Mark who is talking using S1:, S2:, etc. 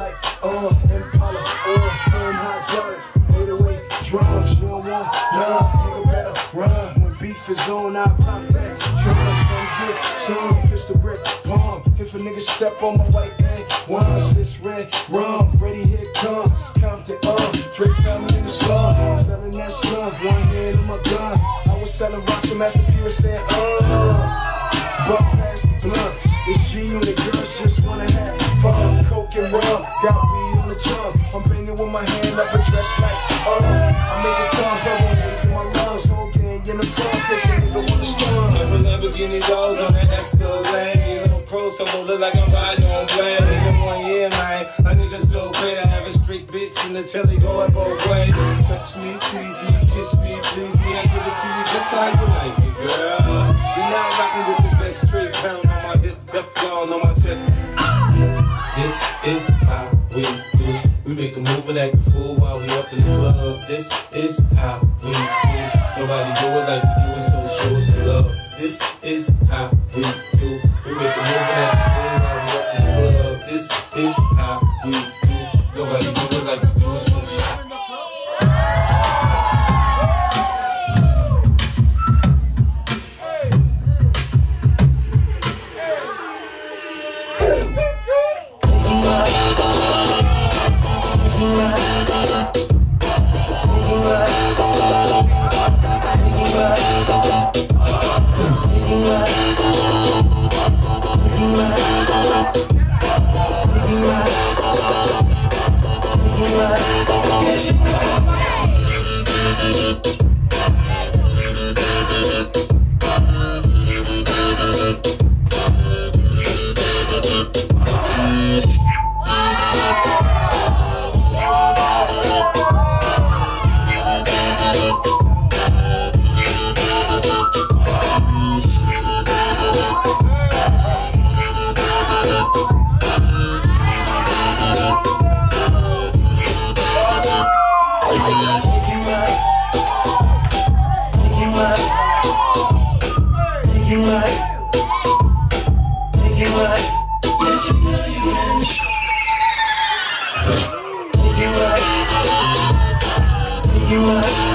S1: like uh Impala, uh turn hydraulics, 808 drums. You don't want none, nigga better run. When beef is on, I pop back. Tryna come get some, pistol grip, bomb. If a nigga step on my white head, once it's red rum, ready here come. Count it up, Drake's selling in the slums, selling that slum. One hand on my gun, I was selling rocks to Master P was saying uh, buck past the blunt. It's G and the girls just wanna have fun. Coke and rum. Got weed on the tongue. I'm banging with my hand up and dressed like, uh. I make it come, double A's in my lungs. Whole gang in the front, cause a nigga wanna stun.
S2: Never Lamborghini doors on the Escalade. Little pro, so I look like I'm riding on blade. In one year, man, a nigga so great. I have a straight bitch in the telly going both ways. Touch me, tease me, kiss me, please me. I give it to you just how you like it, girl. You now rocking with the best straight Teflon on my chest. This is how we do. We make a move and act a fool while we up in the club. This is how we do. Nobody do it like we do it, so show us some love. This is how we do. Thank you.